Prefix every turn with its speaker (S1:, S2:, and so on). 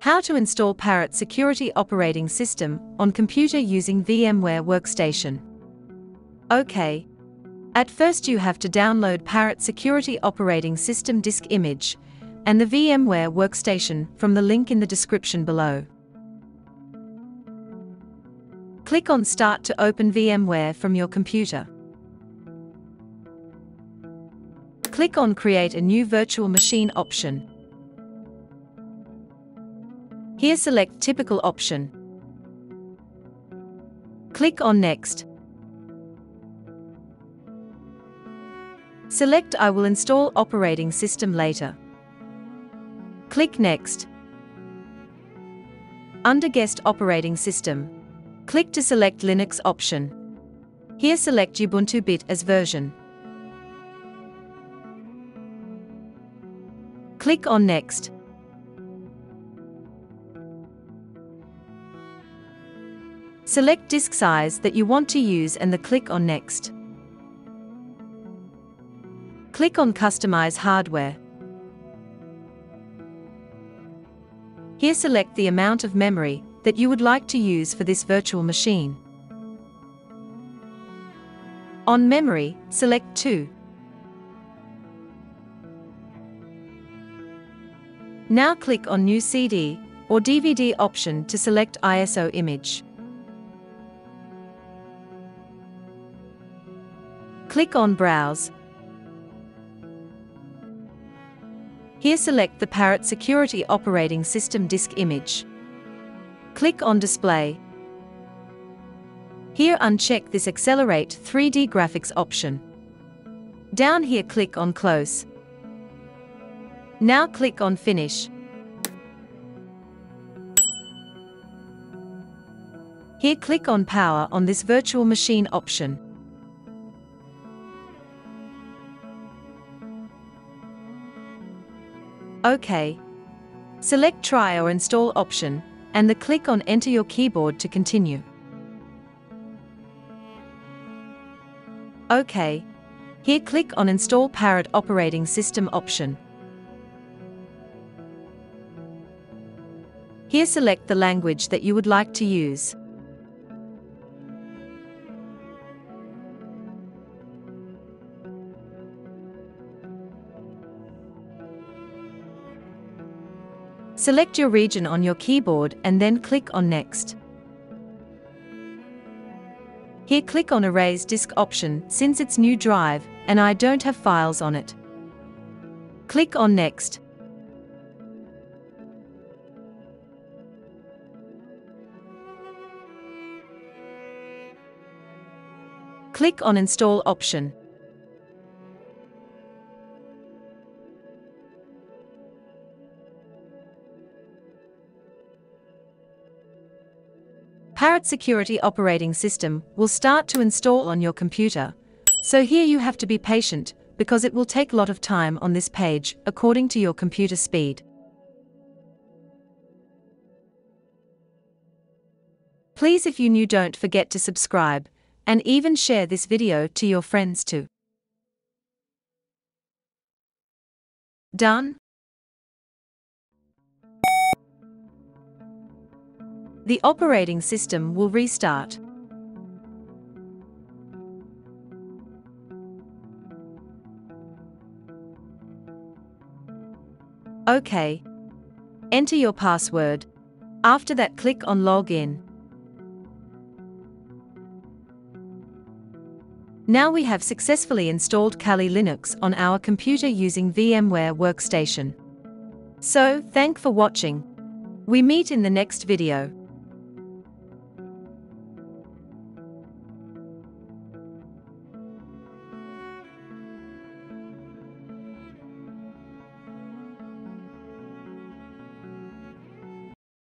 S1: How to install Parrot Security Operating System on computer using VMware Workstation. OK. At first you have to download Parrot Security Operating System disk image and the VMware Workstation from the link in the description below. Click on Start to open VMware from your computer. Click on Create a new virtual machine option. Here select Typical option. Click on Next. Select I will install operating system later. Click Next. Under Guest Operating System, Click to select Linux option. Here select Ubuntu Bit as version. Click on Next. Select disk size that you want to use and the click on Next. Click on Customize Hardware. Here select the amount of memory that you would like to use for this virtual machine. On memory, select 2. Now click on New CD or DVD option to select ISO image. Click on Browse. Here select the Parrot Security Operating System disk image. Click on Display. Here uncheck this Accelerate 3D Graphics option. Down here click on Close. Now click on Finish. Here click on Power on this virtual machine option. OK. Select Try or Install option and the click on Enter your keyboard to continue. OK. Here click on Install Parrot Operating System option. Here select the language that you would like to use. Select your region on your keyboard and then click on Next. Here click on Erase Disk option since it's new drive and I don't have files on it. Click on Next. Click on Install option. Parrot Security Operating System will start to install on your computer. So here you have to be patient, because it will take a lot of time on this page, according to your computer speed. Please if you new don't forget to subscribe, and even share this video to your friends too. Done? the operating system will restart. OK. Enter your password. After that click on Login. Now we have successfully installed Kali Linux on our computer using VMware Workstation. So, thank for watching. We meet in the next video.